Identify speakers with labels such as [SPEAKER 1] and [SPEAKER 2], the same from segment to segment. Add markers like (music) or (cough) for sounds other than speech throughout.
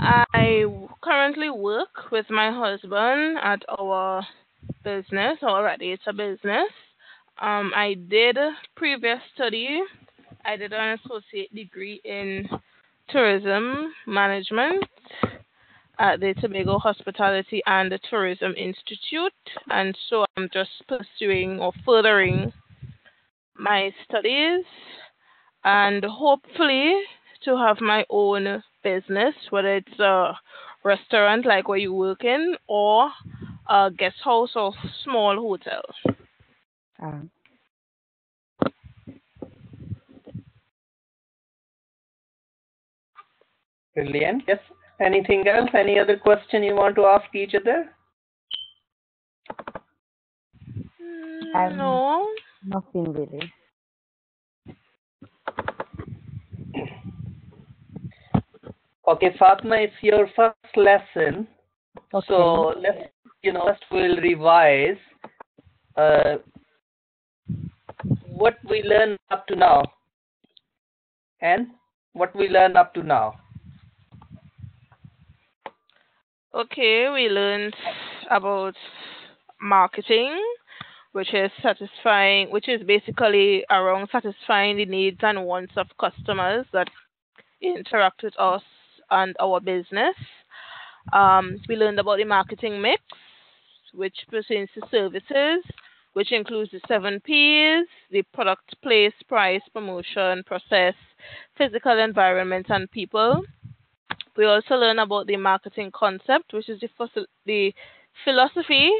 [SPEAKER 1] I currently work with my husband at our business, already. It's a Business. Um, I did previous study. I did an associate degree in tourism management at the Tobago Hospitality and Tourism Institute, and so I'm just pursuing or furthering my studies and hopefully to have my own business, whether it's a restaurant like where you work in or a guest house or small hotel.
[SPEAKER 2] Um,
[SPEAKER 3] Brilliant. Yes. Anything else? Any other question you want to ask each other?
[SPEAKER 2] Um,
[SPEAKER 1] no.
[SPEAKER 2] nothing really.
[SPEAKER 3] Okay, Fatma, it's your first lesson.
[SPEAKER 2] Okay.
[SPEAKER 3] So let's, you know, first we'll revise uh, what we learned up to now. And what we learned up to now.
[SPEAKER 1] Okay, we learned about marketing, which is satisfying, which is basically around satisfying the needs and wants of customers that interact with us and our business. Um, we learned about the marketing mix, which pertains to services, which includes the seven P's the product, place, price, promotion, process, physical environment, and people. We also learn about the marketing concept, which is the, the philosophy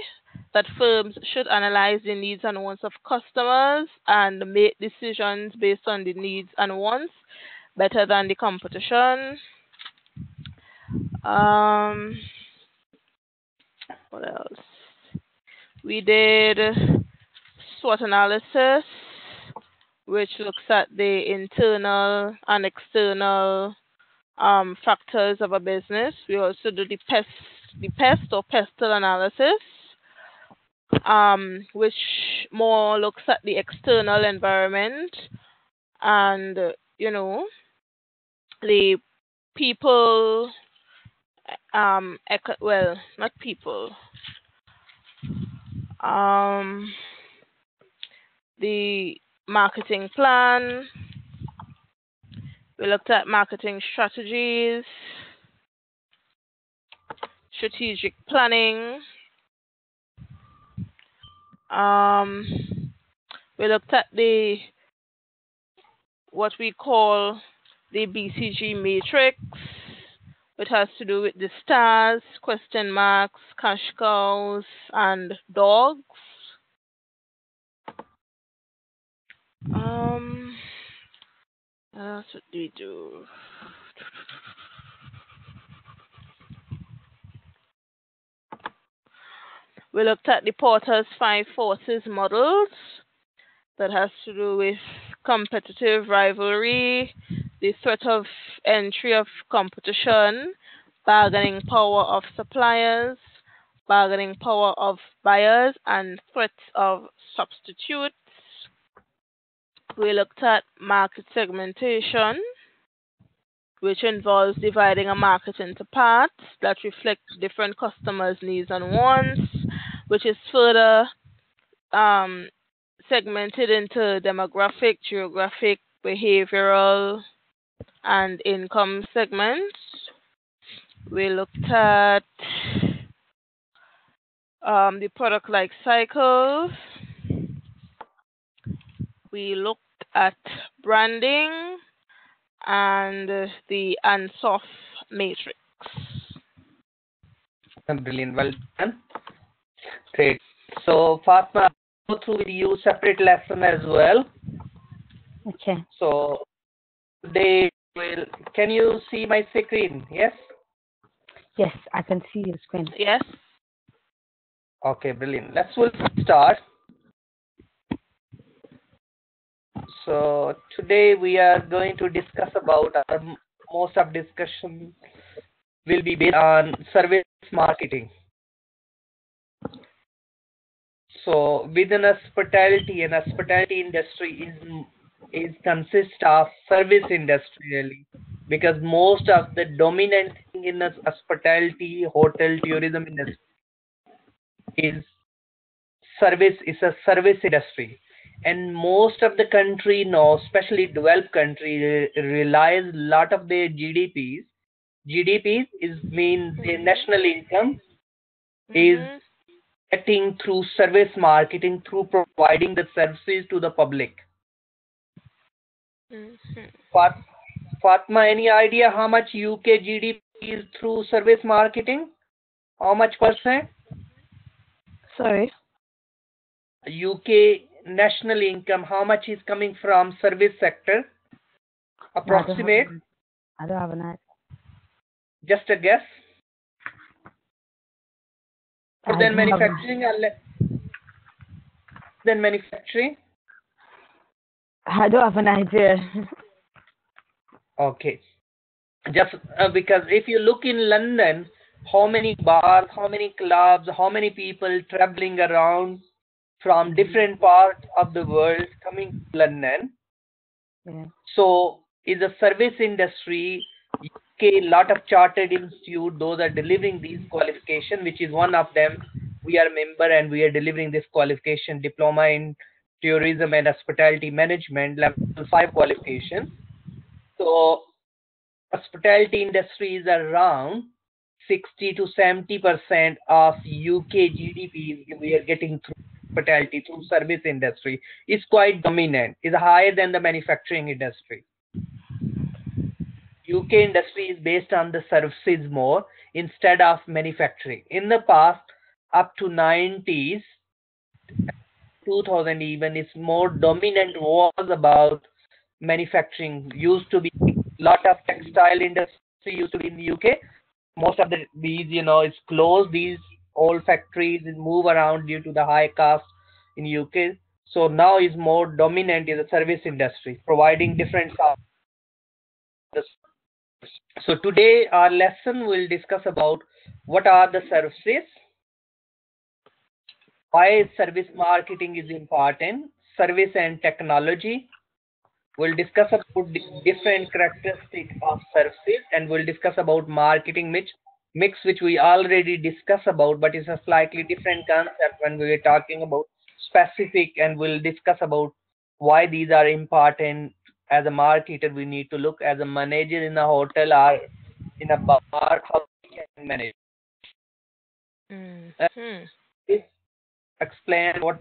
[SPEAKER 1] that firms should analyze the needs and wants of customers and make decisions based on the needs and wants better than the competition. Um, what else? We did SWOT analysis, which looks at the internal and external um, factors of a business. We also do the pest, the pest or pestle analysis, um, which more looks at the external environment and you know the people um eco- well not people. Um the marketing plan. We looked at marketing strategies. Strategic planning. Um we looked at the what we call the BCG matrix it has to do with the stars, question marks, cash cows, and dogs. Um, what else what we do? We looked at the Porter's five forces models that has to do with competitive rivalry, the threat of entry of competition, bargaining power of suppliers, bargaining power of buyers, and threats of substitutes. We looked at market segmentation, which involves dividing a market into parts that reflect different customers' needs and wants, which is further um, segmented into demographic, geographic, behavioral, and income segments. We looked at um, the product life cycles. We looked at branding and the Ansoff matrix.
[SPEAKER 3] Brilliant. Well done. Great. So, Fatma, go through with you separate lesson as well.
[SPEAKER 2] Okay.
[SPEAKER 3] So, they will. Can you see my screen? Yes.
[SPEAKER 2] Yes, I can see your screen.
[SPEAKER 1] Yes.
[SPEAKER 3] Okay, brilliant. Let's will start. So today we are going to discuss about our most of discussion will be based on service marketing. So within hospitality and hospitality industry is is consist of service industry really because most of the dominant thing in a hospitality, hotel, tourism industry is service is a service industry. And most of the country now especially developed country re- relies a lot of their gdps gdps is mean their national income is
[SPEAKER 1] mm-hmm.
[SPEAKER 3] getting through service marketing through providing the services to the public
[SPEAKER 1] Mhm.
[SPEAKER 3] Fat, Fatma, any idea how much UK GDP is through service marketing? How much percent?
[SPEAKER 2] Sorry.
[SPEAKER 3] UK national income, how much is coming from service sector? Approximate,
[SPEAKER 2] I don't have an idea.
[SPEAKER 3] just a guess. Than
[SPEAKER 2] don't have an-
[SPEAKER 3] manufacturing, or le- than manufacturing.
[SPEAKER 2] I don't have an idea.
[SPEAKER 3] Okay. Just uh, because if you look in London, how many bars, how many clubs, how many people traveling around from different parts of the world coming to London.
[SPEAKER 2] yeah.
[SPEAKER 3] So is a service industry, UK, lot of chartered institute, those are delivering these qualification, which is one of them. We are a member and we are delivering this qualification, diploma in tourism and hospitality management, level five qualification. So hospitality industry is around 60 to 70 percent of UK GDP we are getting through hospitality through service industry is quite dominant, is higher than the manufacturing industry. UK industry is based on the services more instead of manufacturing. In the past, up to 90s, 2000 even, is more dominant was about manufacturing. Used to be lot of textile industry used to be in the UK. Most of the these you know is closed. These old factories move around due to the high cost in UK. So now is more dominant is the service industry, providing different. So today our lesson will discuss about what are the services, why service marketing is important, service and technology. We'll discuss about different characteristics of services and we'll discuss about marketing mix, mix which we already discussed about, but it's a slightly different concept when we were talking about specific and we'll discuss about why these are important as a marketer we need to look as a manager in a hotel or in a bar how we can manage
[SPEAKER 1] Mhm.
[SPEAKER 3] Please explain what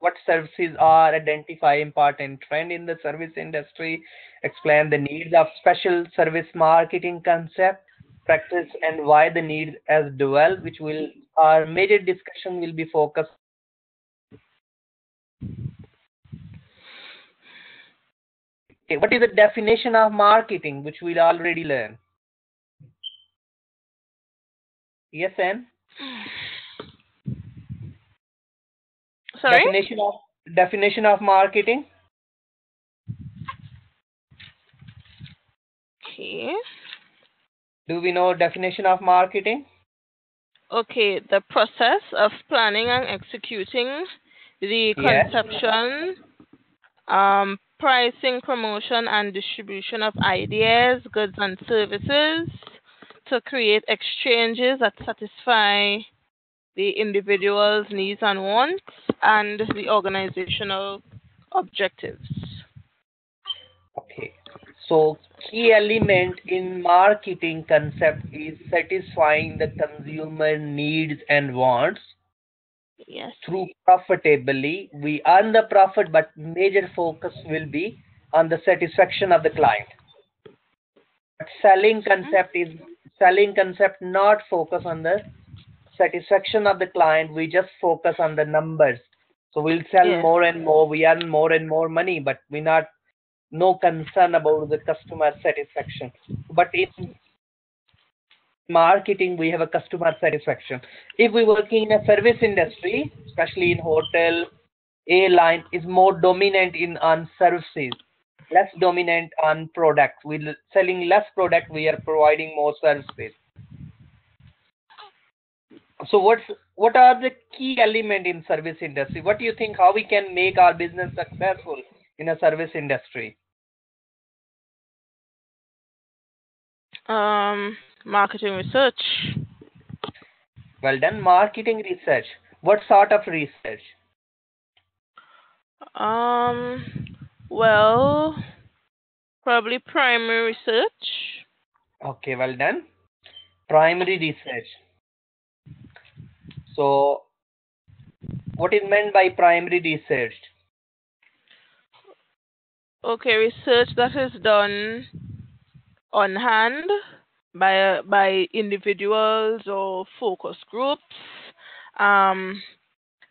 [SPEAKER 3] what services are identify important trend in the service industry explain the needs of special service marketing concept practice and why the need as developed which will our major discussion will be focused. Okay, what is the definition of marketing which we'll already learn yes and
[SPEAKER 1] Sorry?
[SPEAKER 3] definition of definition of marketing
[SPEAKER 1] Okay.
[SPEAKER 3] do we know definition of marketing
[SPEAKER 1] Okay, the process of planning and executing the
[SPEAKER 3] Yes.
[SPEAKER 1] conception, um, pricing, promotion, and distribution of ideas, goods, and services to create exchanges that satisfy the individual's needs and wants and the organizational objectives.
[SPEAKER 3] Okay. So key element in marketing concept is satisfying the consumer needs and wants
[SPEAKER 1] Yes.
[SPEAKER 3] through profitably. We earn the profit, but major focus will be on the satisfaction of the client. But selling mm-hmm. concept is selling concept not focus on the satisfaction of the client. We just focus on the numbers. So we'll sell
[SPEAKER 1] Yes.
[SPEAKER 3] more and more. We earn more and more money, but we not no concern about the customer satisfaction. But in marketing, we have a customer satisfaction. If we working in a service industry, especially in hotel, airline, is more dominant in on services, less dominant on products. We're selling less product. We are providing more services. So what's what are the key element in service industry? What do you think? How we can make our business successful in a service industry?
[SPEAKER 1] Um, Marketing research.
[SPEAKER 3] Well done. Marketing research. What sort of research?
[SPEAKER 1] Um, well, probably primary research.
[SPEAKER 3] Okay, well done. Primary research. So, what is meant by primary research?
[SPEAKER 1] Okay, research that is done on hand by by individuals or focus groups um,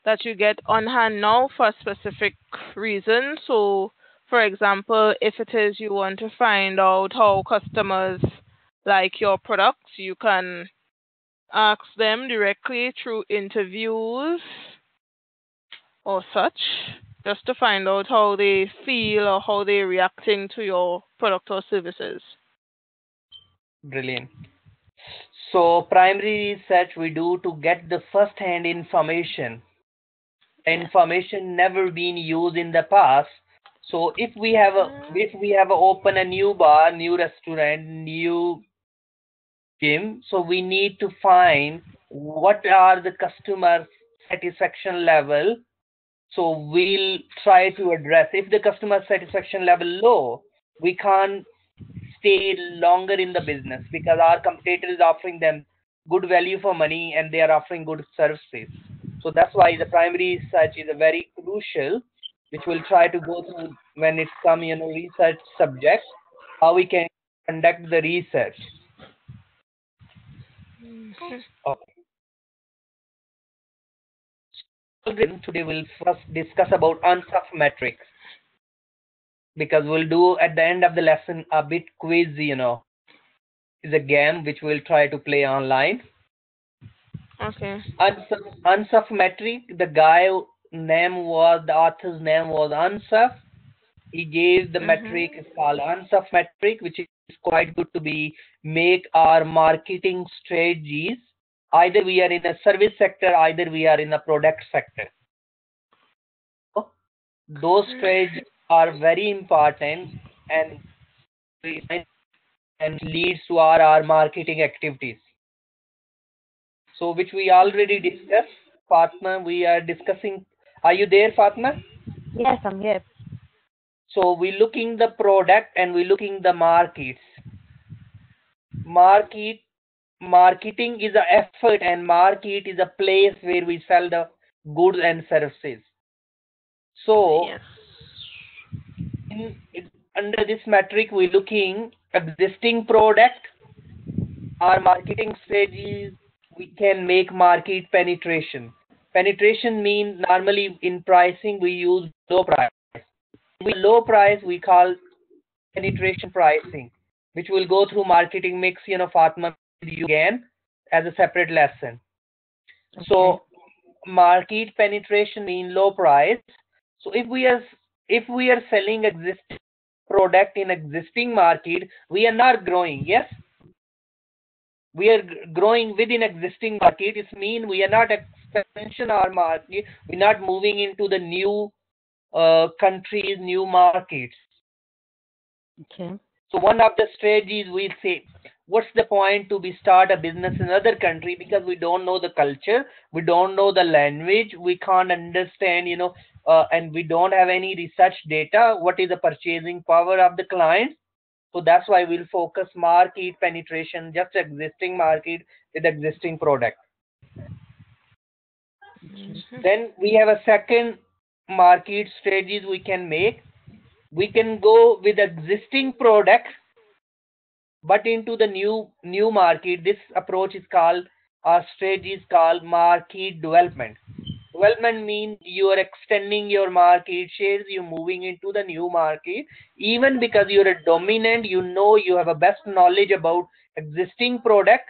[SPEAKER 1] that you get on hand now for a specific reason. So, for example, if it is you want to find out how customers like your products, you can ask them directly through interviews or such, just to find out how they feel or how they're reacting to your product or services.
[SPEAKER 3] Brilliant. So primary research we do to get the first hand information. Information never been used in the past. So if we have a mm. if we have a open a new bar, new restaurant, new gym, so we need to find what are the customer satisfaction level. So we'll try to address if the customer satisfaction level low, we can't stay longer in the business because our competitor is offering them good value for money and they are offering good services. So that's why the primary research is a very crucial, which we'll try to go through when it's come, you know, research subjects, how we can conduct the research. Okay. Today we'll first discuss about Ansoff metrics because we'll do at the end of the lesson a bit quiz, you know. It's a game which we'll try to play online.
[SPEAKER 1] Okay.
[SPEAKER 3] Ansoff, Ansoff metric, the guy name was, the author's name was Ansoff. He gave the
[SPEAKER 1] Mhm.
[SPEAKER 3] metric, it's called Ansoff metric, which is quite good to be make our marketing strategies. Either we are in a service sector, either we are in a product sector. Those hmm. strategies are very important and and leads to our, our marketing activities. So which we already discussed. Fatma, we are discussing. Are you there, Fatma?
[SPEAKER 2] Yes, I'm here.
[SPEAKER 3] So we're looking the product and we're looking the markets. Market marketing is a effort and market is a place where we sell the goods and services. So
[SPEAKER 1] Yes.
[SPEAKER 3] in, in- under this metric we're looking existing product our marketing strategies we can make market penetration penetration means normally in pricing we use low price with low price we call penetration pricing which will go through marketing mix you know Fatma with you again as a separate lesson so market penetration mean low price so if we are if we are selling existing product in existing market, we are not growing. Yes, we are growing within existing market. It mean we are not expansion our market. We're not moving into the new countries, new markets.
[SPEAKER 2] Okay.
[SPEAKER 3] So one of the strategies we say, what's the point to be start a business in another country because we don't know the culture, we don't know the language, we can't understand, you know, uh, and we don't have any research data. What is the purchasing power of the client? So that's why we'll focus market penetration, just existing market with existing product.
[SPEAKER 1] Mhm.
[SPEAKER 3] Then we have a second market strategies we can make. We can go with existing product, but into the new new market. This approach is called our strategy is called market development. Development means you are extending your market shares, you're moving into the new market. Even because you're a dominant, you know you have a best knowledge about existing product,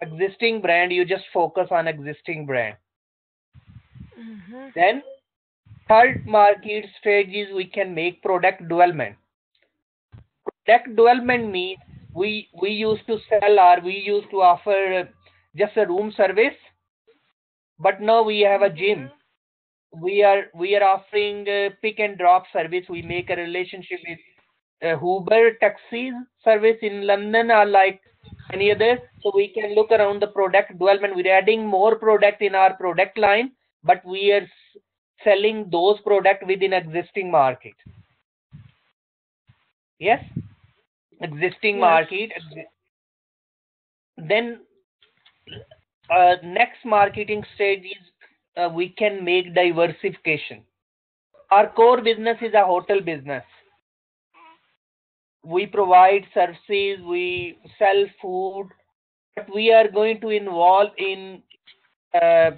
[SPEAKER 3] existing brand, you just focus on existing brand.
[SPEAKER 1] Mhm.
[SPEAKER 3] Then third market strategies we can make product development. Product development means we we used to sell or we used to offer just a room service, but now we have a gym. We are we are offering pick and drop service. We make a relationship with uh, Uber taxis service in London are like Any other? So we can look around the product development. We're adding more product in our product line, but we are selling those product within existing market. Yes, existing
[SPEAKER 1] Yes.
[SPEAKER 3] market. Then uh, next marketing stage is uh, we can make diversification. Our core business is a hotel business. We provide services, we sell food, but we are going to involve in uh,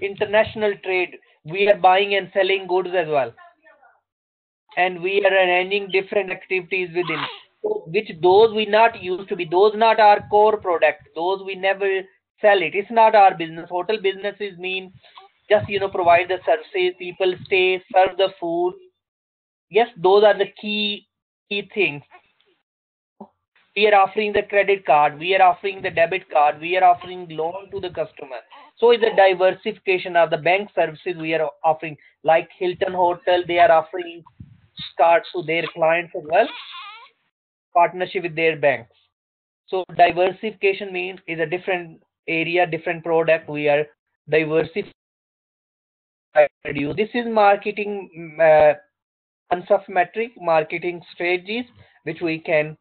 [SPEAKER 3] international trade. We are buying and selling goods as well. And we are arranging different activities within. Which those we not used to be, those not our core product, those we never sell it. It's not our business. Hotel businesses mean just you know provide the services, people stay, serve the food. Yes, those are the key key things. We are offering the credit card, we are offering the debit card, we are offering loan to the customer. So it's a diversification of the bank services we are offering. Like Hilton Hotel, they are offering cards to their clients as well, partnership with their banks. So diversification means is a different area, different product. We are diversifying. This is marketing uh, metric, marketing strategies, which we can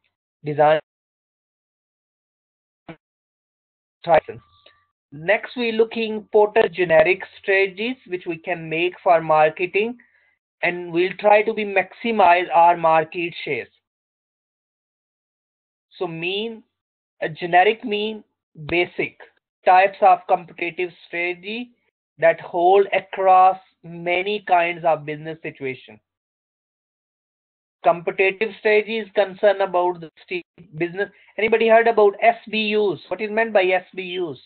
[SPEAKER 3] design. Next, we're looking Porter generic strategies, which we can make for marketing, and we'll try to be maximize our market shares. So mean a generic mean basic types of competitive strategy that hold across many kinds of business situation. Competitive strategy is concerned about the st- business. Anybody heard about SBUs? What is meant by SBUs?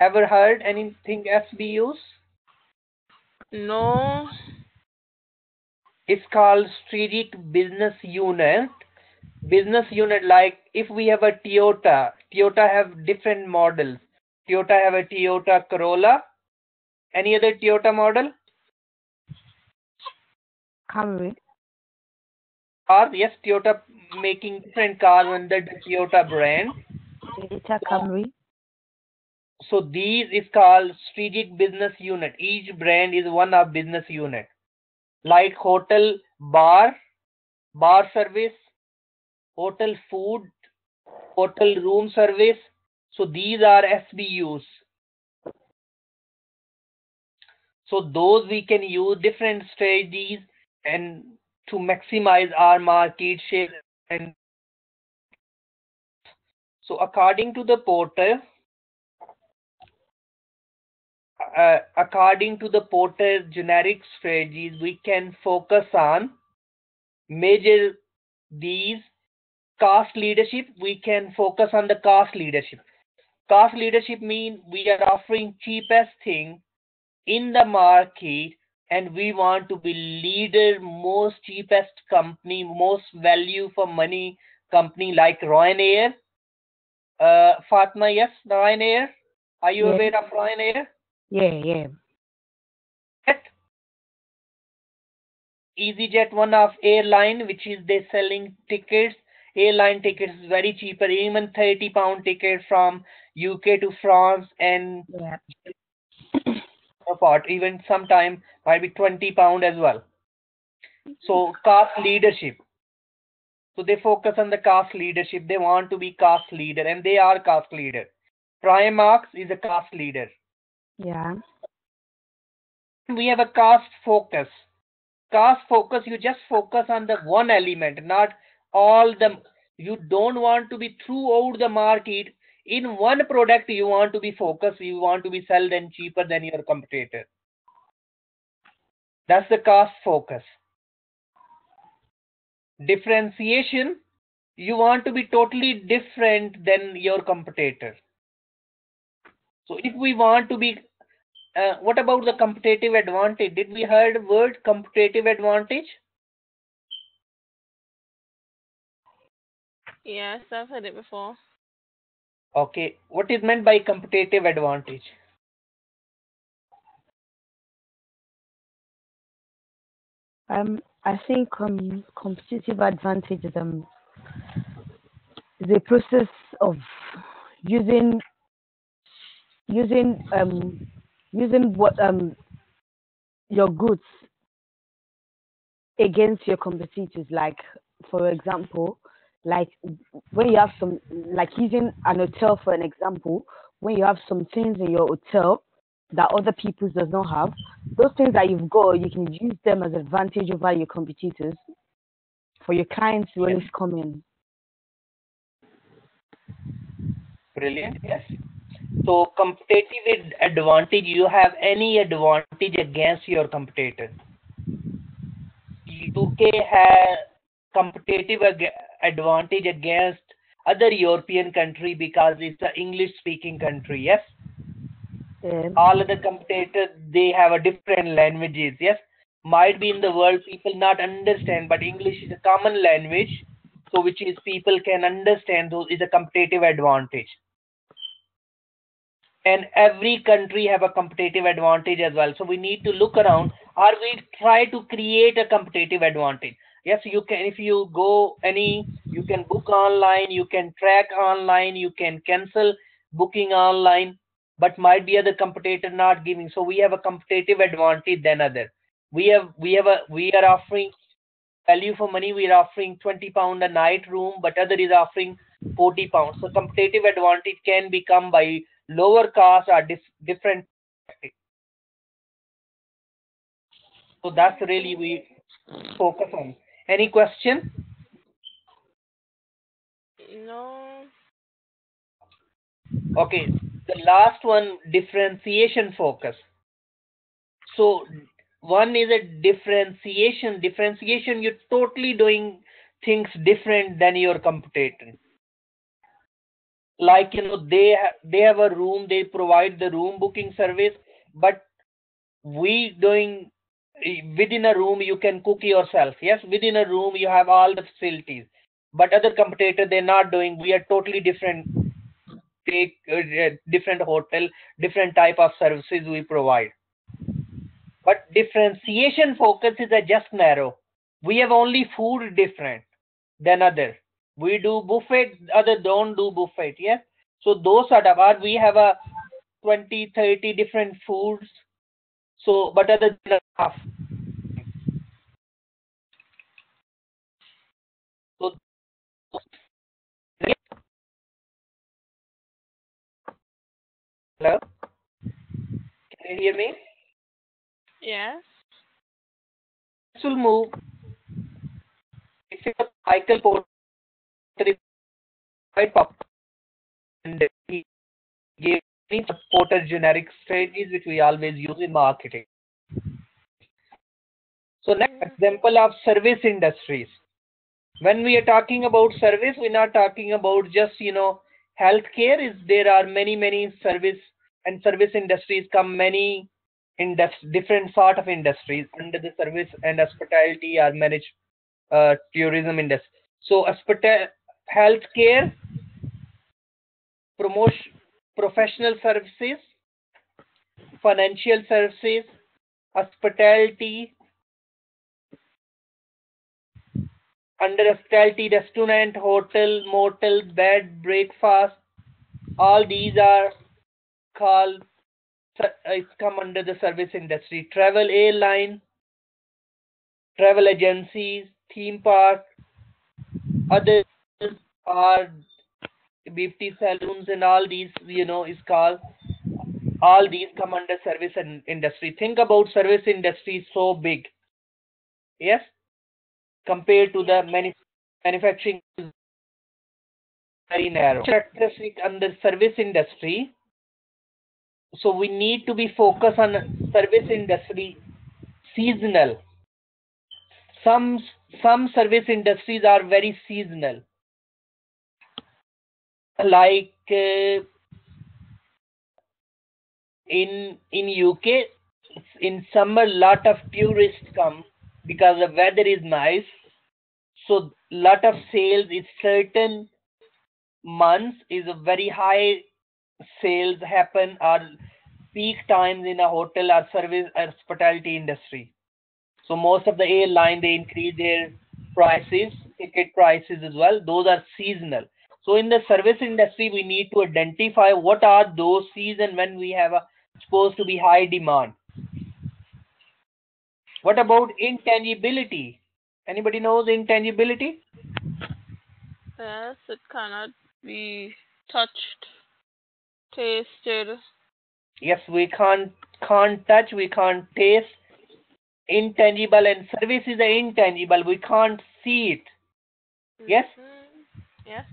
[SPEAKER 3] Ever heard anything SBUs?
[SPEAKER 1] No.
[SPEAKER 3] It's called strategic business unit. Business unit like if we have a Toyota, Toyota have different models. Toyota have a Toyota Corolla. Any other Toyota model?
[SPEAKER 2] Camry.
[SPEAKER 3] Car? Yes, Toyota making different cars under the Toyota brand.
[SPEAKER 2] Toyota Camry.
[SPEAKER 3] So these is called strategic business unit. Each brand is one of business unit. Like hotel bar, bar service, hotel food, hotel room service. So these are SBUs. So those we can use different strategies and to maximize our market share and so according to the portal uh, according to the Porter generic strategies, we can focus on major these cost leadership. We can focus on the cost leadership. Cost leadership mean we are offering cheapest thing in the market and we want to be leader, most cheapest company, most value for money company like Ryanair. Uh, Fatma, yes, Ryanair. Are you aware of Ryanair?
[SPEAKER 2] Yeah, yeah.
[SPEAKER 3] Jet. EasyJet, one of airline, which is they selling tickets. Airline tickets is very cheaper, even 30 pound ticket from UK to France and
[SPEAKER 2] Yeah.
[SPEAKER 3] Apart. Even sometime might be 20 pound as well. So cost leadership. So they focus on the cost leadership. They want to be cost leader, and they are cost leader. Primark is a cost leader.
[SPEAKER 2] Yeah.
[SPEAKER 3] we have a cost focus. Cost focus, you just focus on the one element, not all the. You don't want to be throughout the market. In one product, you want to be focused. You want to be sell then cheaper than your competitor. That's the cost focus. Differentiation, you want to be totally different than your competitor. So if we want to be uh, what about the competitive advantage? Did we heard word competitive advantage?
[SPEAKER 1] Yes, I've heard it before.
[SPEAKER 3] Okay, what is meant by competitive advantage?
[SPEAKER 2] Um, I think um, competitive advantage is um, the process of using using um using what um your goods against your competitors. Like for example, like when you have some like using an hotel for an example, when you have some things in your hotel that other people does not have, those things that you've got, you can use them as advantage over your competitors for your clients when
[SPEAKER 3] Yes.
[SPEAKER 2] it's coming.
[SPEAKER 3] Brilliant. Yes. So competitive advantage, you have any advantage against your competitor. UK has competitive advantage against other European country because it's an English speaking country. Yes.
[SPEAKER 2] Yeah.
[SPEAKER 3] All other competitors they have a different languages. Yes. Might be in the world people not understand, but English is a common language, so which is people can understand. So is a competitive advantage and every country have a competitive advantage as well so we need to look around or we try to create a competitive advantage yes you can if you go any you can book online you can track online you can cancel booking online but might be other competitor not giving. So we have a competitive advantage than other. We have we have a we are offering value for money we are offering 20 pound a night room but other is offering 40 pounds. So competitive advantage can become by lower cost or dif- different. So that's really we focus on any question?
[SPEAKER 1] No.
[SPEAKER 3] okay the last one differentiation focus. So one is a differentiation. Differentiation you're totally doing things different than your competitor. Like you know they they have a room they provide the room booking service but we doing within a room you can cook yourself. Yes within a room you have all the facilities. But other competitor they're not doing. We are totally different take uh, uh, different hotel different type of services we provide. But differentiation focus is just narrow. We have only food different than other. We do buffet other don't do buffet. Yes? So those are the we have a 20 30 different foods so but other than half. So hello? Can you hear me?
[SPEAKER 1] Yes.
[SPEAKER 3] this will move. If it's a Porter is quite popular and he gave me Porter generic strategies which we always use in marketing. So next example of service industries. When we are talking about service, we're not talking about just you know healthcare. Is there are many many service and service industries come many indus- different sort of industries under the service and hospitality or managed uh, tourism industry. So hospital healthcare, promotion, professional services, financial services, hospitality, under hospitality, restaurant, hotel, motel, bed, breakfast, all these are called it's come under the service industry. Travel airline, travel agencies, theme park, others are beauty salons and all these you know is called all these come under service and industry. Think about service industry so big. Yes? Compared to the manu- manufacturing very narrow. Under service industry so we need to be focused on service industry seasonal. Some some service industries are very seasonal like uh, in in UK in summer lot of tourists come because the weather is nice so lot of sales is certain months is a very high sales happen or peak times in a hotel or service or hospitality industry So most of the airline they increase their prices, ticket prices as well. Those are seasonal. So in the service industry, we need to identify what are those season when we have a supposed to be high demand. What about intangibility? Anybody knows intangibility?
[SPEAKER 1] Yes, it cannot be touched, tasted.
[SPEAKER 3] Yes, we can't can't touch, we can't taste. Intangible and service is intangible. We can't see it. Yes.
[SPEAKER 1] Mhm. Yes.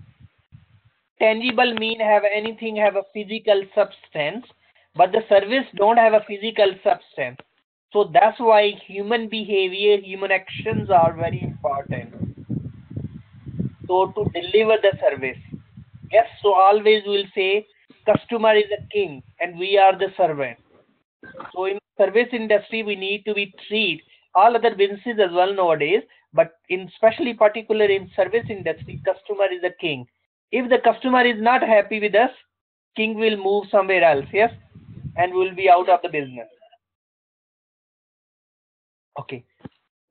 [SPEAKER 3] Tangible mean have anything have a physical substance, but the service don't have a physical substance. So that's why human behavior, human actions are very important. So to deliver the service. Yes, so always we'll say customer is a king and we are the servant. So in service industry we need to be treat all other businesses as well nowadays, but in especially particular in service industry, customer is a king. If the customer is not happy with us, king will move somewhere else, yes, and will be out of the business. Okay.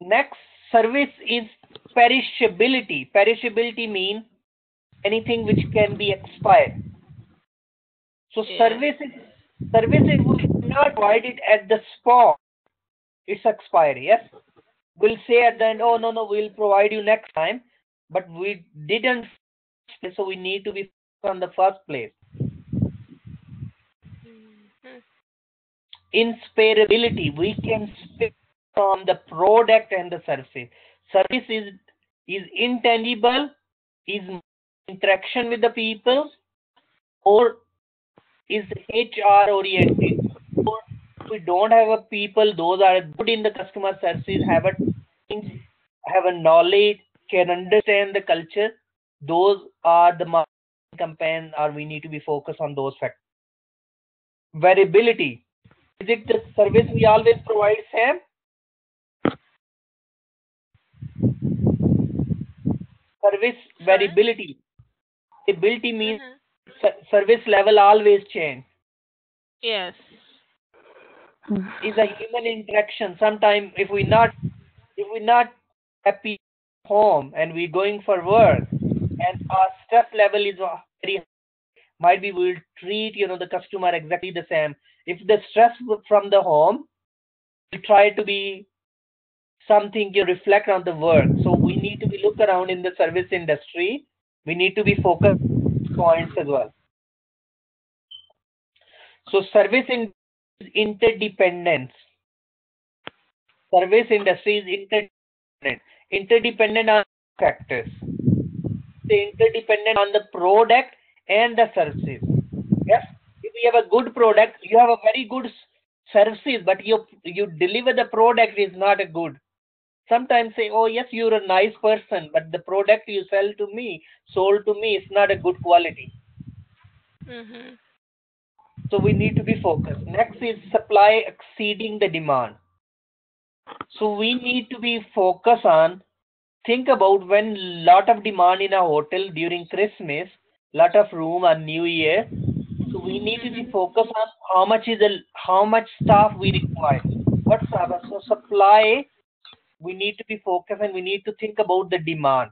[SPEAKER 3] Next service is perishability. Perishability mean anything which can be expired. So
[SPEAKER 1] Yeah.
[SPEAKER 3] service is service is we not provide it at the spot. It's expired yes. We'll say at the end, oh no no, we'll provide you next time, but we didn't so we need to be on the first place.
[SPEAKER 1] Mhm.
[SPEAKER 3] Inseparability, we can spare from the product and the service. Service is is intangible, is interaction with the people, or is HR oriented. Or we don't have a people, those are good in the customer services, have a have a knowledge, can understand the culture. Those are the marketing campaign, or we need to be focused on those factors. Variability. Is it the service we always provide, Sam? Service variability. Variability means
[SPEAKER 1] Mhm.
[SPEAKER 3] ser- service level always change.
[SPEAKER 1] Yes.
[SPEAKER 3] Is a human interaction. Sometimes if we not if we not happy at home and we going for work and our stress level is uh, very high, might be we'll treat you know the customer exactly the same. If the stress from the home, we try to be something you reflect on the work. So we need to be look around in the service industry. We need to be focused points as well. So service in interdependence. Service industry is interdependent. Interdependent on factors. Interdependent on the product and the services. Yes. If you have a good product, you have a very good services, but you you deliver the product is not a good. Sometimes say, oh yes, you're a nice person, but the product you sell to me, sold to me, is not a good quality.
[SPEAKER 1] Mhm.
[SPEAKER 3] So we need to be focused. Next is supply exceeding the demand. So we need to be focused on think about when lot of demand in a hotel during Christmas, lot of room on New Year. So we need to be mm-hmm. focused on how much is the how much staff we require. What staff? So supply we need to be focused and we need to think about the demand.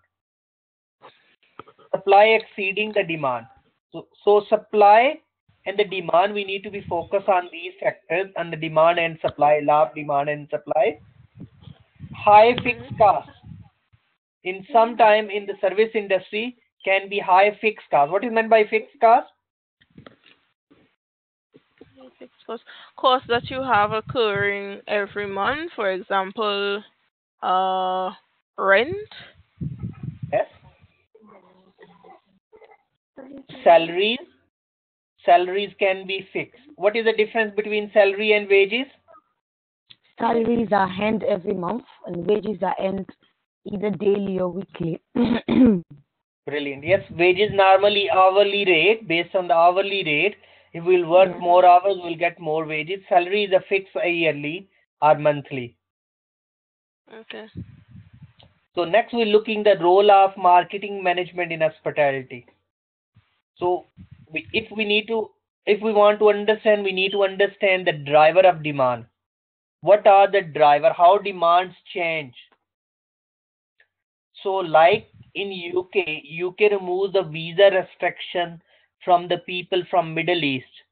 [SPEAKER 3] Supply exceeding the demand. So, so supply and the demand we need to be focused on these factors and the demand and supply lab demand and supply high fixed mm-hmm. costs in some time in the service industry can be high fixed cost what is meant by fixed cost
[SPEAKER 1] Fixed costs costs that you have occurring every month, for example, uh, rent.
[SPEAKER 3] yes. Salaries. Salaries can be fixed. What is the difference between salary and wages?
[SPEAKER 2] Salaries are earned every month, and wages are earned either daily or weekly. (clears throat)
[SPEAKER 3] Brilliant. Yes, wages normally hourly rate based on the hourly rate. If we'll work
[SPEAKER 2] Yeah.
[SPEAKER 3] more hours, we'll get more wages. Salary is a fixed yearly or monthly.
[SPEAKER 1] Okay.
[SPEAKER 3] So next we're looking the role of marketing management in hospitality. So we, if we need to, if we want to understand, we need to understand the driver of demand. what are the driver how demands change so like in uk uk removes the visa restriction from the people from middle east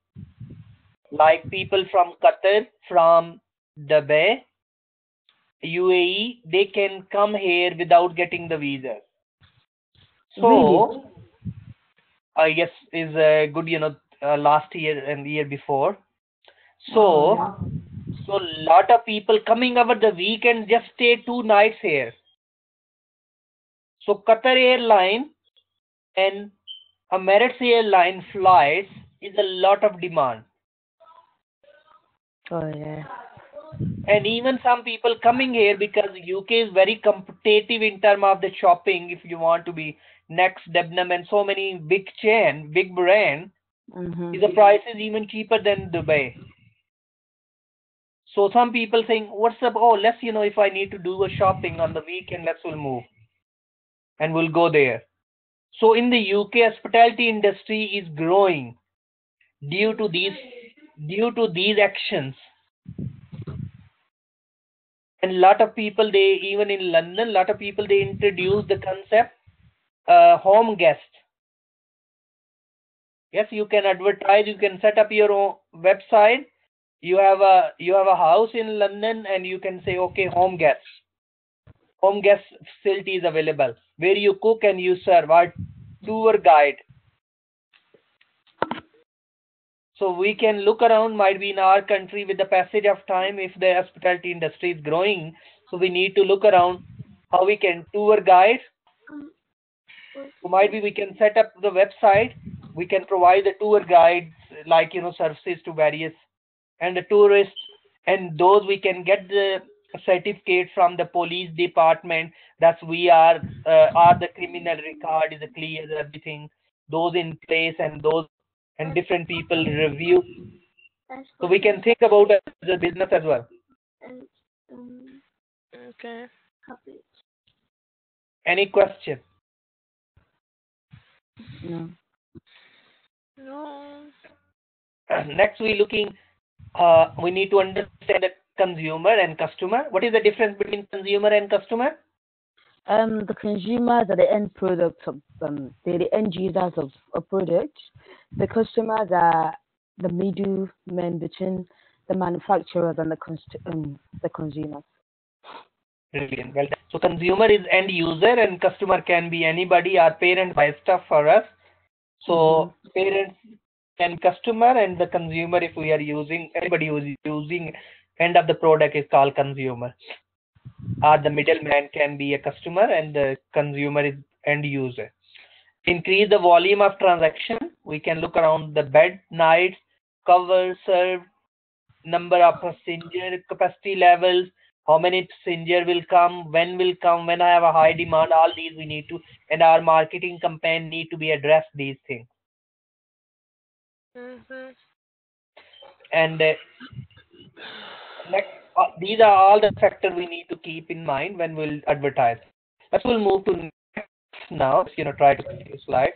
[SPEAKER 3] like people from qatar from dubai uae they can come here without getting the visa so
[SPEAKER 2] Really?
[SPEAKER 3] Uh, i guess is a good you know uh, last year and the year before so
[SPEAKER 2] Oh,
[SPEAKER 3] so lot of people coming over the weekend just stay two nights here. So Qatar Airline and Emirates Airline flights is a lot of demand.
[SPEAKER 2] Oh yeah.
[SPEAKER 3] And even some people coming here because UK is very competitive in terms of the shopping. If you want to be next Debenham and so many big chain, big brand,
[SPEAKER 2] Mhm.
[SPEAKER 3] the price is even cheaper than Dubai. So some people think, what's up? Oh, let's, you know, if I need to do a shopping on the weekend, let's we'll move and we'll go there. So in the UK, hospitality industry is growing due to these, due to these actions. And lot of people, they, even in London, lot of people, they introduce the concept, uh, home guest. Yes, you can advertise, you can set up your own website you have a you have a house in london and you can say okay home guest home guest facility is available where you cook and you serve our tour guide. So we can look around might be in our country with the passage of time if the hospitality industry is growing so we need to look around how we can tour guide. So might be we can set up the website we can provide the tour guides like you know services to various and the tourists and those we can get the certificate from the police department that we are uh, are the criminal record is clear everything those in place and those and different people review so we can think about it as a business as well
[SPEAKER 1] Okay.
[SPEAKER 3] any question
[SPEAKER 2] No.
[SPEAKER 1] No. (clears throat)
[SPEAKER 3] next we looking uh, we need to understand the consumer and customer what is the difference between consumer and customer
[SPEAKER 2] Um, the consumers are the end products of um, they're the end users of a product. The customers are the middlemen between the manufacturers and the const- um, the consumers.
[SPEAKER 3] Brilliant. Well done. So consumer is end user and customer can be anybody. Our parents buy stuff for us. So parents and customer and the consumer if we are using anybody who is using end of the product is called consumer. Or the middleman can be a customer and the consumer is end user. Increase the volume of transaction. We can look around the bed, nights, cover, served, number of passenger, capacity levels, how many passenger will come, when will come, when I have a high demand, all these we need to, and our marketing campaign need to be addressed these things.
[SPEAKER 1] Mhm.
[SPEAKER 3] And uh, these are all the factors we need to keep in mind when we'll advertise. Let's we'll move to next now. You know, try to continue slide.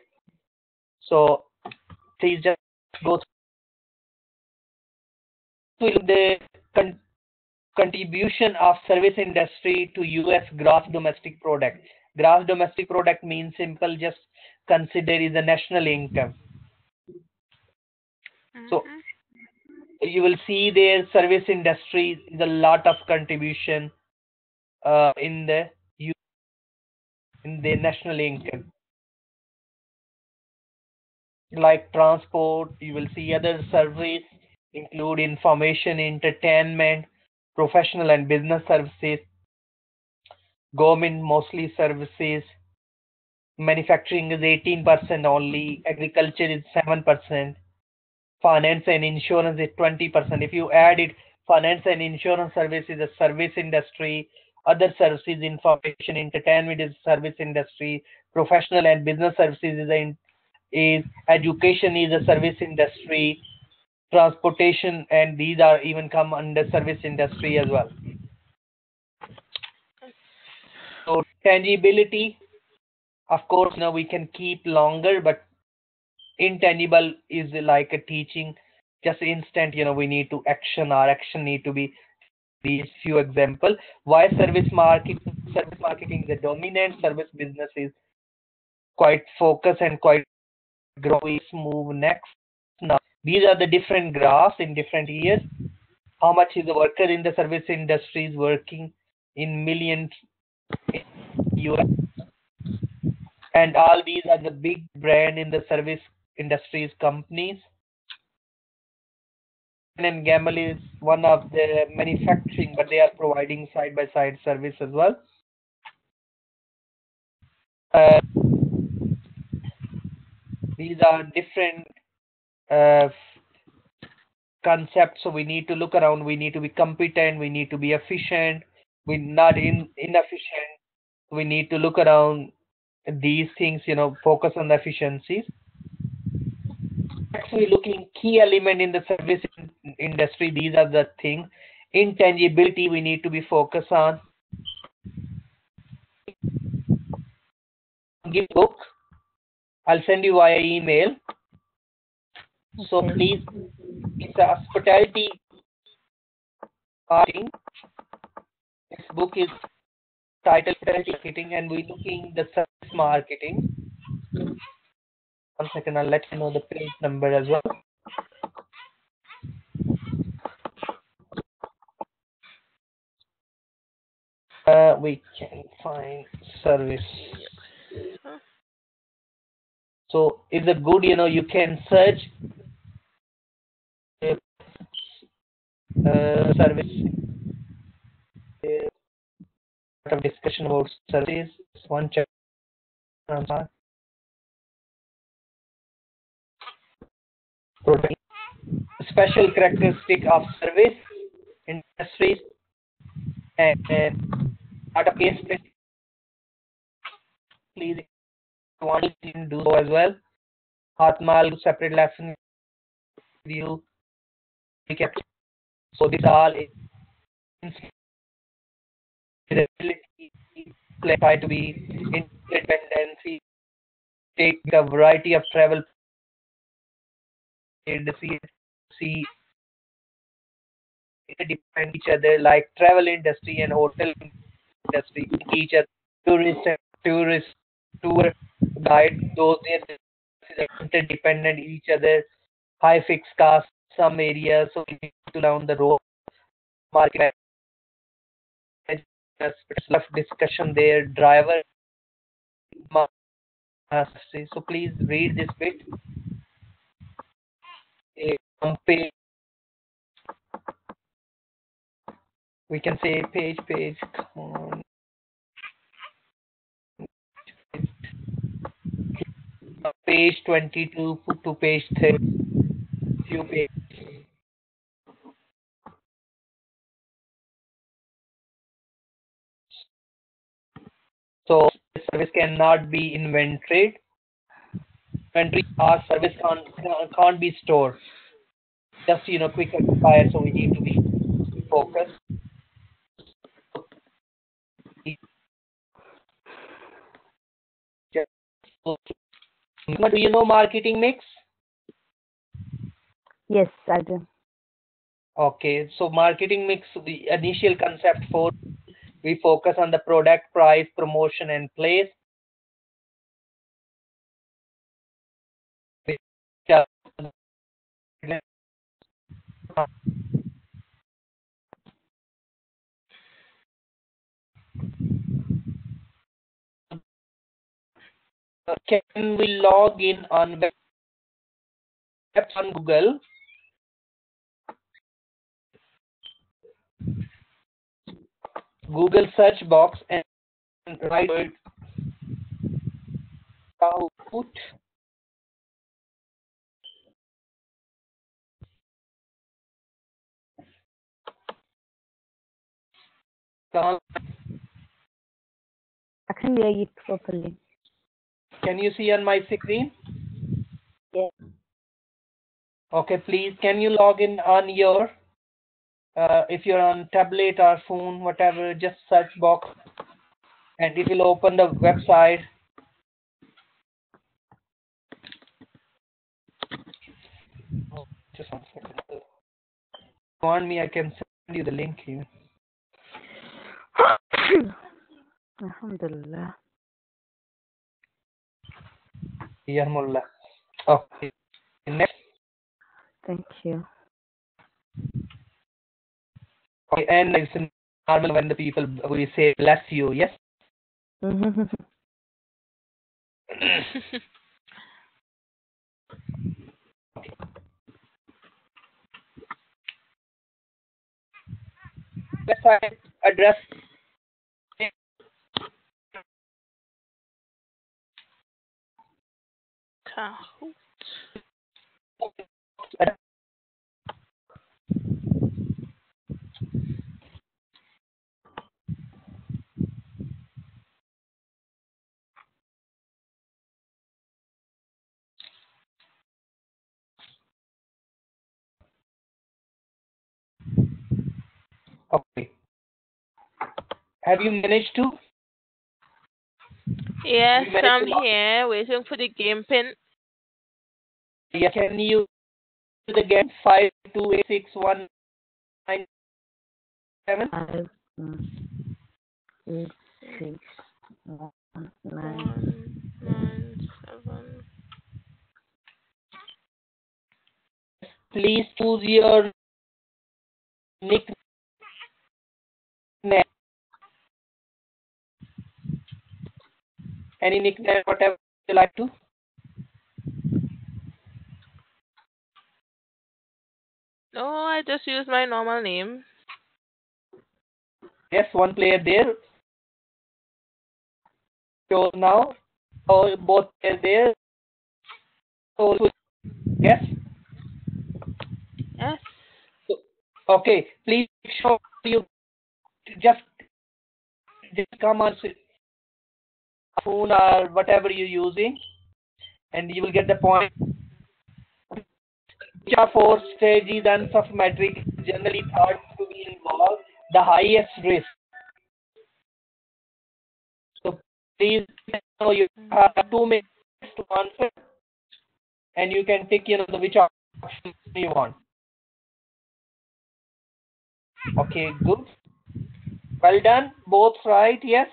[SPEAKER 3] So please just go through the con- contribution of service industry to U.S. gross domestic product. Gross domestic product means simple. Just consider is the national income. So
[SPEAKER 1] Mhm.
[SPEAKER 3] You will see their service industry is a lot of contribution uh, in the in the national income. Like transport you will see other service include information entertainment professional and business services government mostly services manufacturing is 18% only agriculture is 7% finance and insurance is 20%. If you add it, finance and insurance service is a service industry, other services, information, entertainment is service industry, professional and business services is, a, is education is a service industry, transportation and these are even come under service industry as well. So tangibility, of course, now we can keep longer, but intangible is like a teaching. Just instant you know we need to action our action need to be these few example. Why service marketing service marketing is a dominant service business is quite focused and quite growing move next. Now these are the different graphs in different years. How much is the worker in the service industry is working in millions in US and all these are the big brand in the service industries companies and Gamble is one of the manufacturing, but they are providing side-by-side service as well. Uh, these are different uh, concepts, so we need to look around. We need to be competent. We need to be efficient. We're not in inefficient. We need to look around these things. You know, focus on the efficiencies actually looking key element in the service industry. These are the things intangibility we need to be focused on. Give book. I'll send you via email. So
[SPEAKER 2] Okay.
[SPEAKER 3] please it's a hospitality marketing. This book is titled hospitality marketing and we're looking the service marketing one second, I'll let you know the page number as well. Uh, we can find service. So it's a good, you know, you can search uh, service. Uh, discussion about services. One check. Special characteristic of service industries and, out of case please if you want to do so as well. Hatmal separate lesson view recap. So these all is ability try to be independent take a variety of travel the see depend each other like travel industry and hotel industry. Each other tourist tourist tour guide those they are interdependent each other. High fixed cost some areas so we need to down the road. Market left discussion there. Driver so please read this bit page we can say page page on page 22 to page 30 few pages. So the service cannot be inventoried inventory or service can't, can't be stored just you know quick fire so we need to be focused. Do you know marketing mix?
[SPEAKER 2] Yes, I do.
[SPEAKER 3] okay so marketing mix the initial concept for we focus on the product price promotion and place Uh, can we log in on apps on Google? Google search box and write word
[SPEAKER 2] I can hear you properly.
[SPEAKER 3] can you see on my screen?
[SPEAKER 2] Yes.
[SPEAKER 3] Okay, please, can you log in on your, uh, if you're on tablet or phone, whatever, just search box and it will open the website. Oh, just one second. If you want me, I can send you the link here. (coughs)
[SPEAKER 2] Alhamdulillah.
[SPEAKER 3] Yarmullah. Okay. Next.
[SPEAKER 2] Thank you.
[SPEAKER 3] Okay, and it's normal when the people we say bless you, yes? Mm-hmm. (coughs) Let's try and address
[SPEAKER 1] Kahoot.
[SPEAKER 3] Okay. Have you managed to?
[SPEAKER 1] Yes,
[SPEAKER 3] managed
[SPEAKER 1] I'm
[SPEAKER 3] to
[SPEAKER 1] here waiting for the game pin.
[SPEAKER 3] Yeah, can you do the game five two eight six one nine seven?
[SPEAKER 2] Five, eight, six. One, nine,
[SPEAKER 1] seven.
[SPEAKER 3] Please choose your nickname. Any nickname, whatever you like to.
[SPEAKER 1] No, I just use my normal name.
[SPEAKER 3] Yes, one player there. So now, or both players there. So yes.
[SPEAKER 1] Yes.
[SPEAKER 3] Okay, please show you just just come on phone or whatever you're using, and you will get the point. Which are four stages Ansoff matrix generally thought to be involved the highest risk. So please know you have two minutes to answer, and you can pick you know the which option you want. Okay, good. Well done. Both right, yes.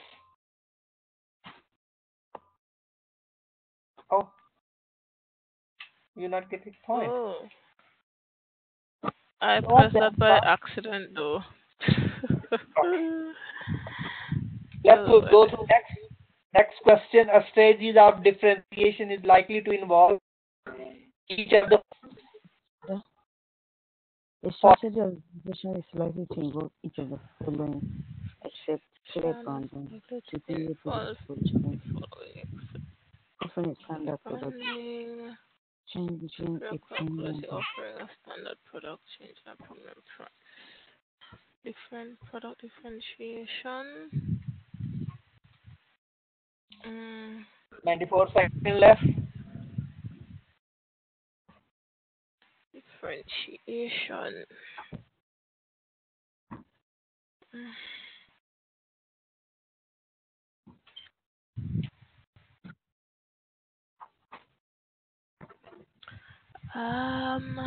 [SPEAKER 3] You're not getting point.
[SPEAKER 1] Oh. I
[SPEAKER 3] Not
[SPEAKER 1] pressed
[SPEAKER 3] that
[SPEAKER 1] that by
[SPEAKER 3] fast.
[SPEAKER 1] accident though. (laughs)
[SPEAKER 3] Let's
[SPEAKER 1] Oh,
[SPEAKER 3] go, go to next. Next question. A strategy of differentiation is likely to involve each of the
[SPEAKER 2] The strategy of division is likely to involve each of the following, except clear boundaries to be able to
[SPEAKER 1] False
[SPEAKER 2] switch between standard products,
[SPEAKER 1] Funding.
[SPEAKER 2] Change between a premium
[SPEAKER 1] Quality offering a standard product change and premium price. Different product differentiation. Mm,
[SPEAKER 3] 94 seconds left.
[SPEAKER 1] differentiation. Mm. Um.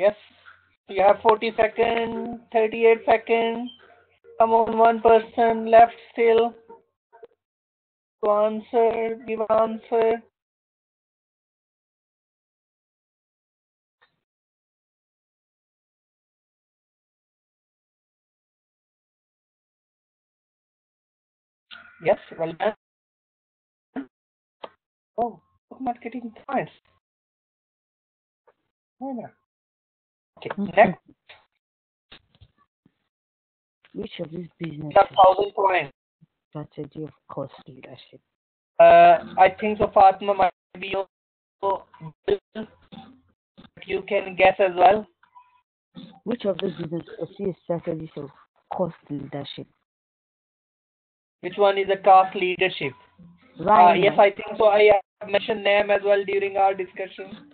[SPEAKER 3] Yes. You have 40 seconds, 38 seconds. Come on, one person left still. To answer, give answer. Yes, well done. Oh, I'm not getting points. Why not? Okay, next,
[SPEAKER 2] Which of these business
[SPEAKER 3] a thousand points.
[SPEAKER 2] strategy of cost leadership?
[SPEAKER 3] Uh, I think so Fatma might be your you can guess as well.
[SPEAKER 2] Which of these business pursue strategies of cost leadership.
[SPEAKER 3] Which one is the cost leadership? Uh,
[SPEAKER 2] Right.
[SPEAKER 3] yes, I think so. I have mentioned name as well during our discussion.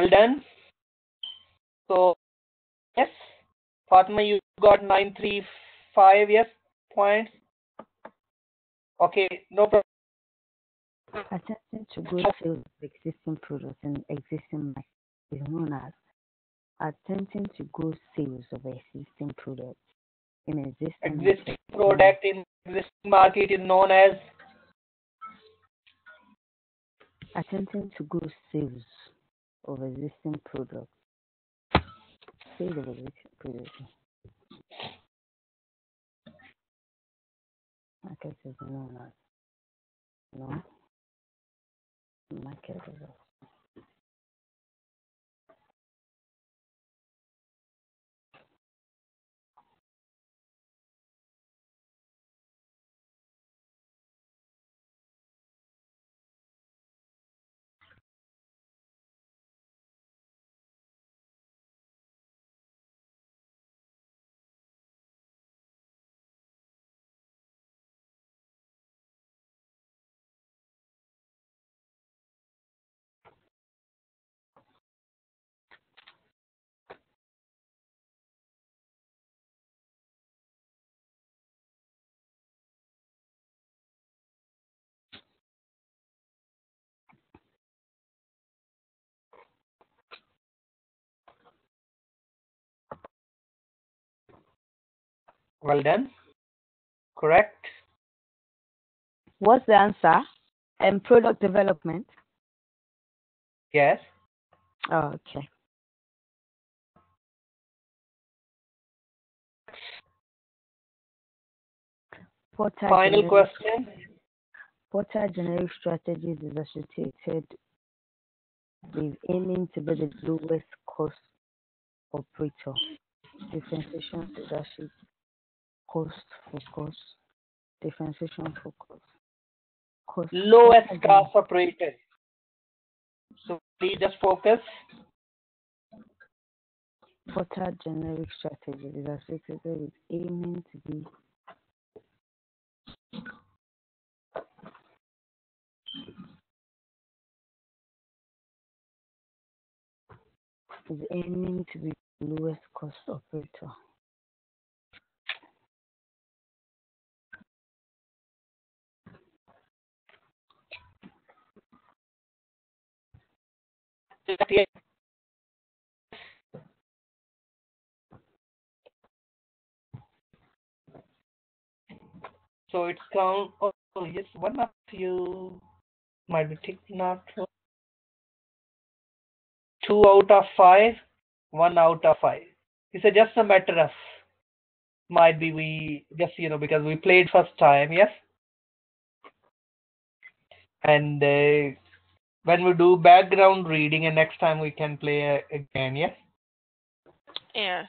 [SPEAKER 3] Well done. So, yes, Fatma, you got 935, yes, points. Okay, no problem.
[SPEAKER 2] Attempting to grow sales of existing products in existing market is known as attempting to grow sales of existing products in existing market.
[SPEAKER 3] Existing product in existing market is known as
[SPEAKER 2] attempting to grow sales of existing products. Sales of existing products. Market is known as no market is
[SPEAKER 3] well done. Correct.
[SPEAKER 2] What's the answer? And product development.
[SPEAKER 3] Yes.
[SPEAKER 2] Oh, okay.
[SPEAKER 3] Final question.
[SPEAKER 2] What are generic strategies is associated with aiming to be the lowest cost operator? Differentiation, leadership, cost focus, differentiation focus, cost.
[SPEAKER 3] Lowest cost operator. So please just focus.
[SPEAKER 2] gen- generic strategies is associated with aiming to be is aiming to be lowest cost operator.
[SPEAKER 3] So it's count. Oh, oh, yes, one of you might be taking out two out of five, one out of five. It's a, just a matter of might be we just you know because we played first time, yes. And uh, when we do background reading, and next time we can play again, yes.
[SPEAKER 1] Yes.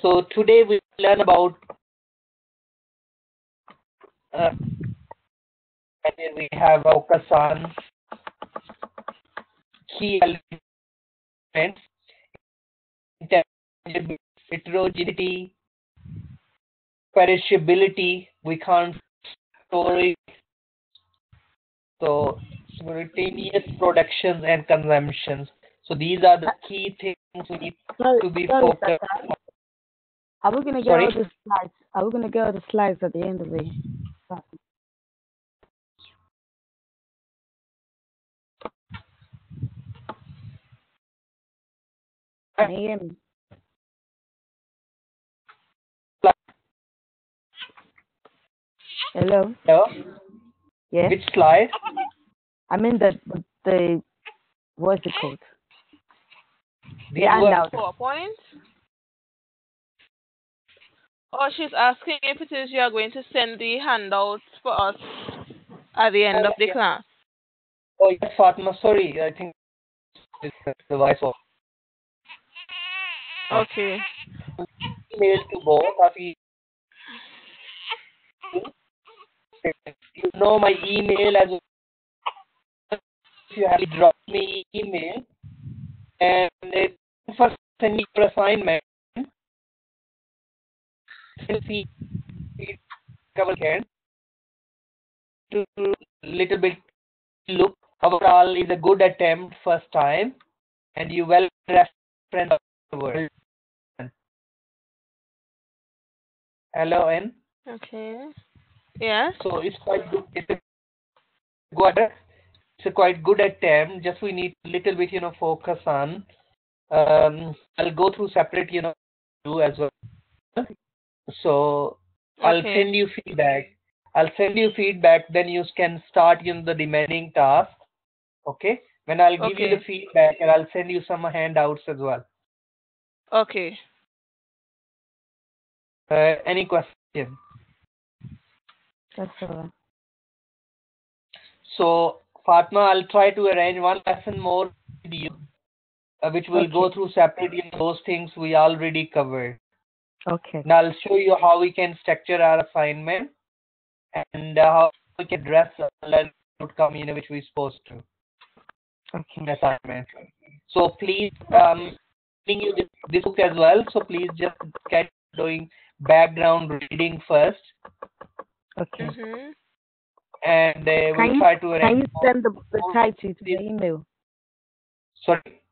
[SPEAKER 3] So today we learn about uh, and then we have on key elements, heterogeneity, perishability. We can't store it. So simultaneous productions and consumptions. So these are the key things we need
[SPEAKER 2] Sorry,
[SPEAKER 3] to be
[SPEAKER 2] sorry,
[SPEAKER 3] focused on.
[SPEAKER 2] Are we gonna get
[SPEAKER 3] Sorry?
[SPEAKER 2] all the slides? Are we gonna get all the slides at the end of the? Can you hear me? Hello.
[SPEAKER 3] Hello?
[SPEAKER 2] Yes.
[SPEAKER 3] Which slide?
[SPEAKER 2] I mean the the, the what's it called?
[SPEAKER 3] These
[SPEAKER 2] The
[SPEAKER 3] were-
[SPEAKER 2] handout.
[SPEAKER 1] Four points. Oh, she's asking if it is you are going to send the handouts for us at the end of the
[SPEAKER 3] Yeah.
[SPEAKER 1] class.
[SPEAKER 3] Oh, yes, Fatma, sorry. I think this is the voice off.
[SPEAKER 1] Okay.
[SPEAKER 3] Email to both of you. Know my email as well. You have to drop me email and then first send me your assignment. Send me cover can to little bit look overall is a good attempt first time and you well reference the world. Hello, N.
[SPEAKER 1] Okay. Yes.
[SPEAKER 3] So it's quite good. It's a good. It's a quite good attempt. Just we need a little bit, you know, focus on. Um, I'll go through separate, you know, do as well. So I'll
[SPEAKER 1] Okay.
[SPEAKER 3] send you feedback. I'll send you feedback. Then you can start, you know, the demanding task. Okay. When I'll give you the feedback, and I'll send you some handouts as well.
[SPEAKER 1] Okay.
[SPEAKER 3] Uh, any question?
[SPEAKER 2] That's all right.
[SPEAKER 3] So, Fatma, I'll try to arrange one lesson more with you, uh, which will go through separately those things we already covered.
[SPEAKER 2] Okay.
[SPEAKER 3] And I'll show you how we can structure our assignment and uh, how we can address the learning outcome, you know, which we're supposed to
[SPEAKER 2] Okay.
[SPEAKER 3] assignment. So please, um, you this, this book as well. So please just get doing background reading first,
[SPEAKER 2] Okay.
[SPEAKER 1] Mhm.
[SPEAKER 3] and uh, we'll
[SPEAKER 2] you
[SPEAKER 3] try to
[SPEAKER 2] can you send the, the title to the email?
[SPEAKER 3] Sorry.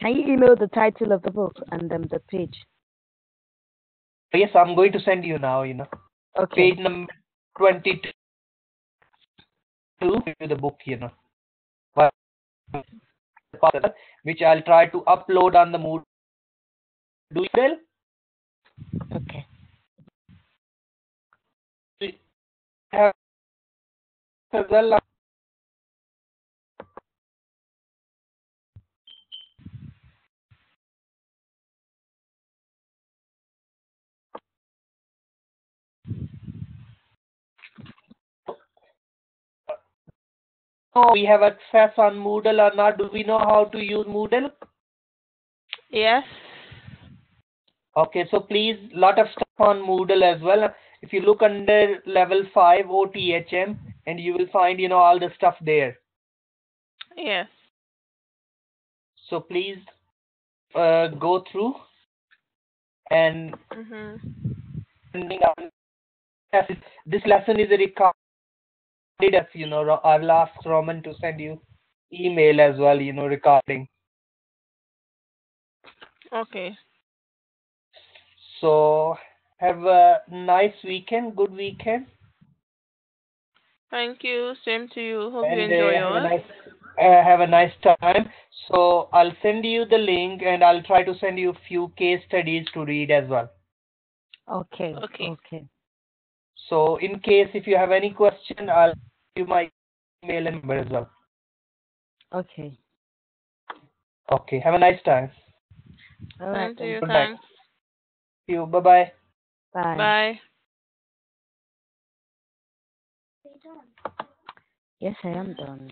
[SPEAKER 2] Can you email the title of the book and then the page?
[SPEAKER 3] Yes, I'm going to send you now. You know.
[SPEAKER 2] Okay.
[SPEAKER 3] page number 22 to the book, you know, which I'll try to upload on the Moodle. Do you will?
[SPEAKER 2] Okay.
[SPEAKER 3] Have as well? We have access on Moodle or not? Do we know how to use Moodle?
[SPEAKER 1] Yes.
[SPEAKER 3] Okay, so please, lot of stuff on Moodle as well. If you look under level 5 OTHM, and you will find, you know, all the stuff there.
[SPEAKER 1] Yes.
[SPEAKER 3] So please uh, go through and
[SPEAKER 1] Mhm.
[SPEAKER 3] yes, this lesson is a recorded as you know I'll ask Roman to send you email as well you know recording
[SPEAKER 1] Okay.
[SPEAKER 3] so have a nice weekend good weekend
[SPEAKER 1] Thank you. Same to you. Hope you enjoy
[SPEAKER 3] uh, have a
[SPEAKER 1] yours.
[SPEAKER 3] nice uh, have a nice time so I'll send you the link and I'll try to send you a few case studies to read as well
[SPEAKER 2] Okay.
[SPEAKER 1] Okay.
[SPEAKER 2] Okay.
[SPEAKER 3] so in case if you have any question I'll give you my email and number as well
[SPEAKER 2] Okay.
[SPEAKER 3] okay have a nice time
[SPEAKER 2] All right.
[SPEAKER 1] Same to
[SPEAKER 2] then.
[SPEAKER 1] you. Thanks.
[SPEAKER 3] See you bye bye
[SPEAKER 2] Bye.
[SPEAKER 1] Bye.
[SPEAKER 2] Yes, I am done.